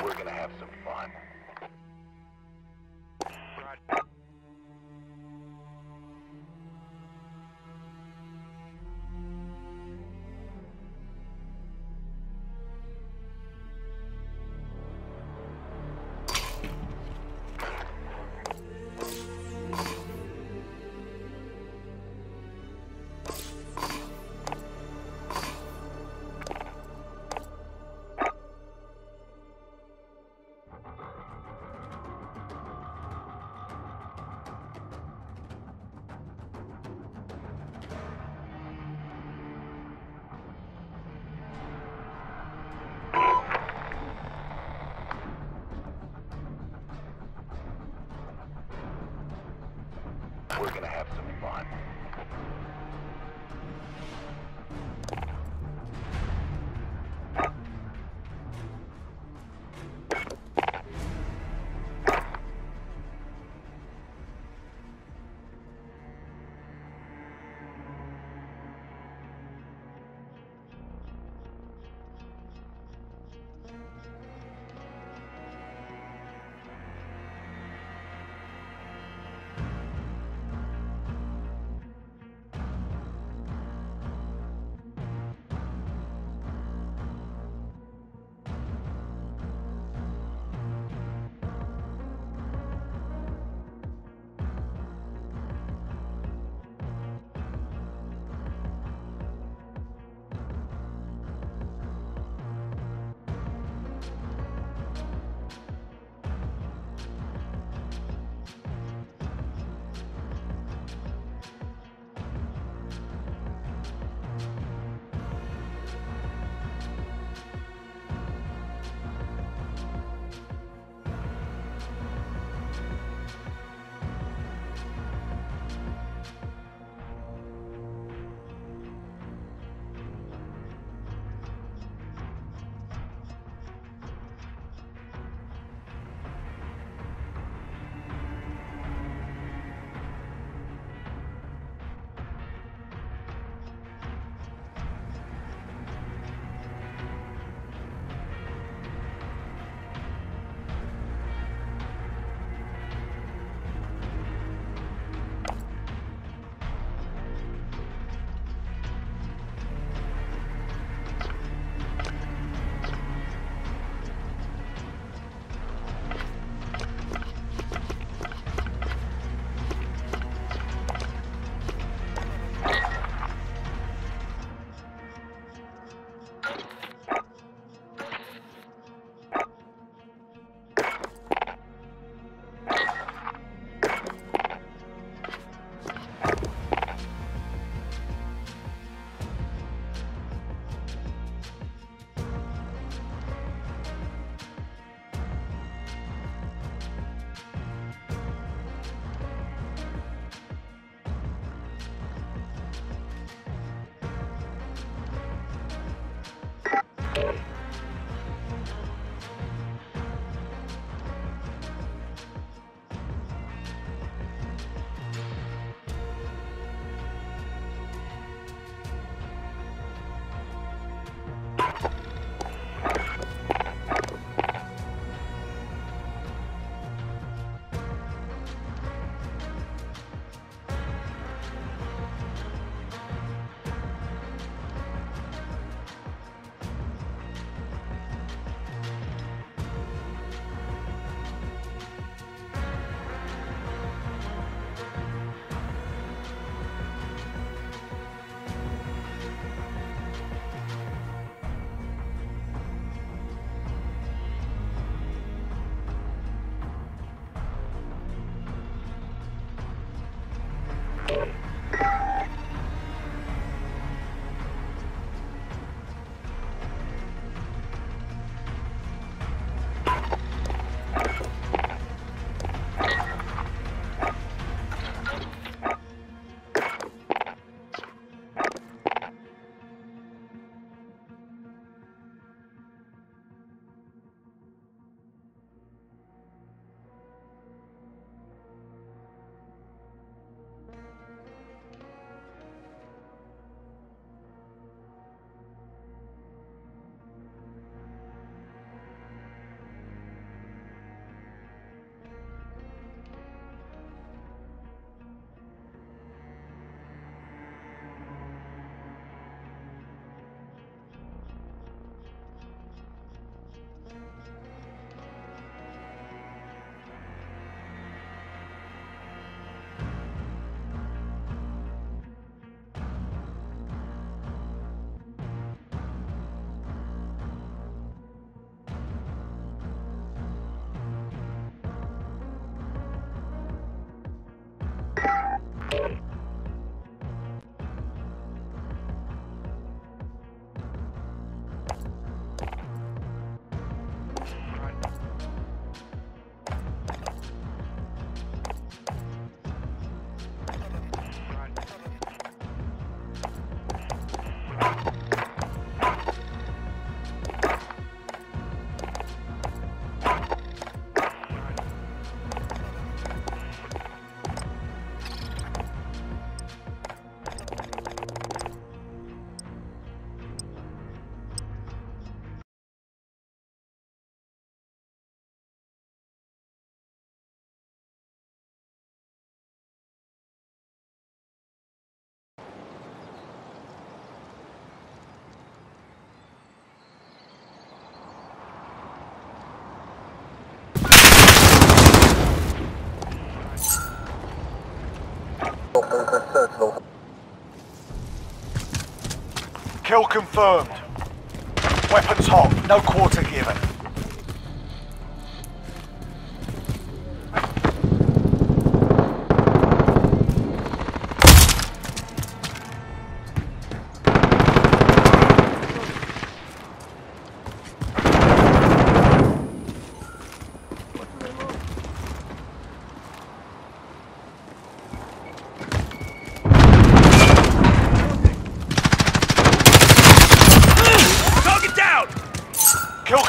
We're gonna have some fun. Kill confirmed. Weapons hot, no quarter given.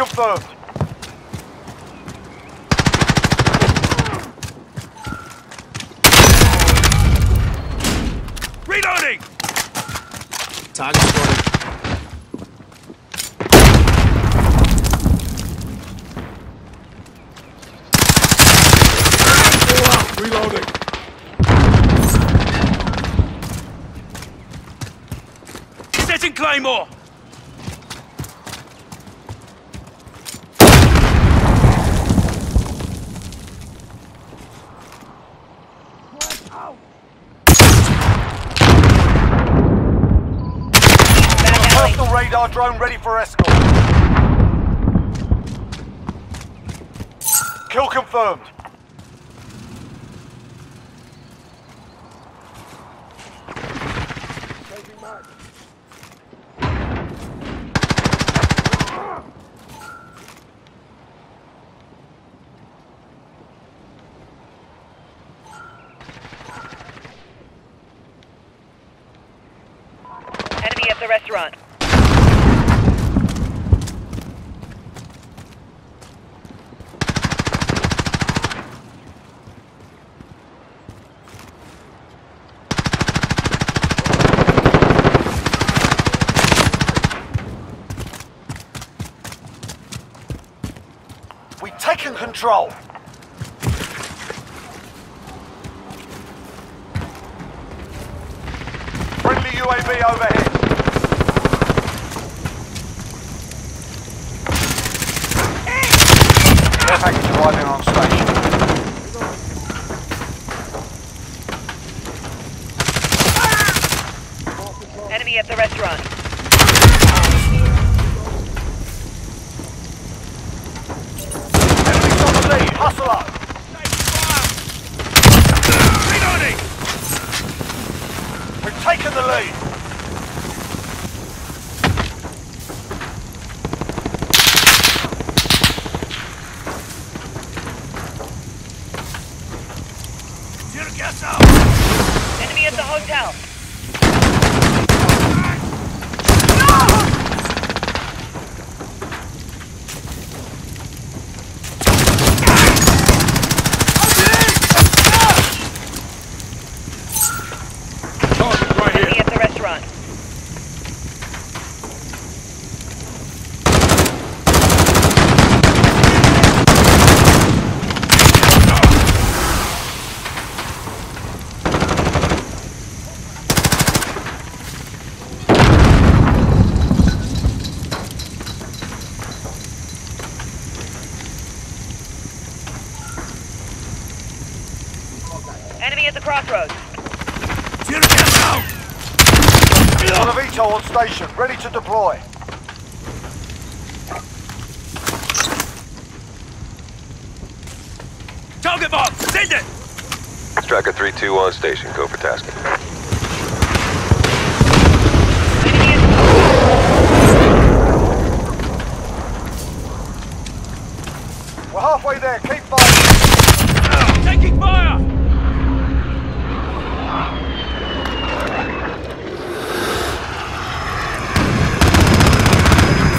Confirmed. Reloading! Target spotted. Reloading. Setting Claymore! Personal radar drone ready for escort. Kill confirmed. Enemy at the restaurant. Control. Friendly UAV overhead. Air package arriving on station. Enemy at the restaurant. Enemies on the lead. Hustle up. Reloading! We've taken the lead. Tear gas out! Enemy at the hotel. Target right Enemy here. at the restaurant. Enemy at the crossroads. Tear gas out! On a VTOL on station. Ready to deploy. Target box! Send it! Striker 3-2 on station. Go for tasking. We're halfway there. Keep fighting. Taking fire!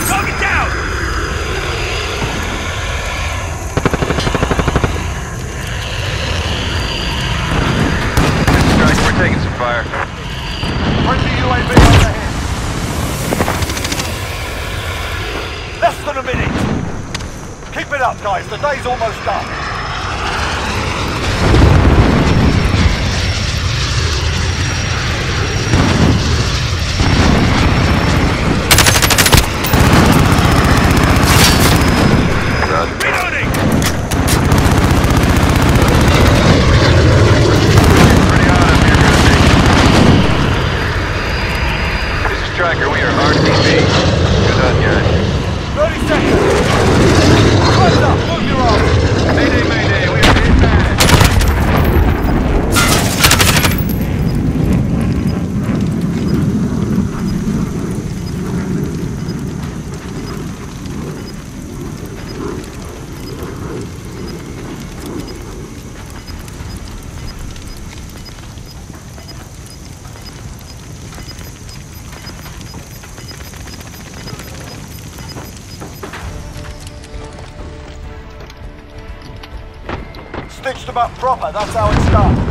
Target down! Striker, we're taking some fire. Friendly UAV overhead. Less than a minute. Keep it up, guys. The day's almost done. Roger. Reloading! Pretty hot up here, Gunny. 30 seconds. Close up. Move your arms. Mayday, mayday. Stitched them up proper. That's how it's done.